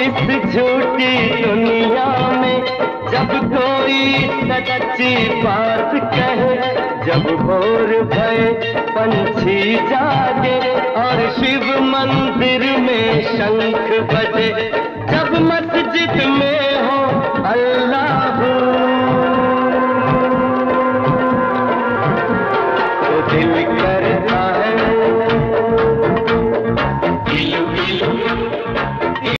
इस झूठी दुनिया में जब कोई सच्ची बात कहे, जब भोर भय पंछी जागे और शिव मंदिर में शंख बजे, जब मस्जिद में हो अल्लाह। तो दिल है।